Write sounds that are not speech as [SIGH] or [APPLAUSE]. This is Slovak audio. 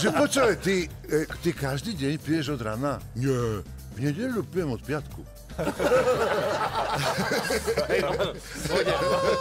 Že počúvaj, ty, e, ty každý deň piješ od rana? Nie. V nedeľu pijem od piatku. [LAUGHS] [LAUGHS]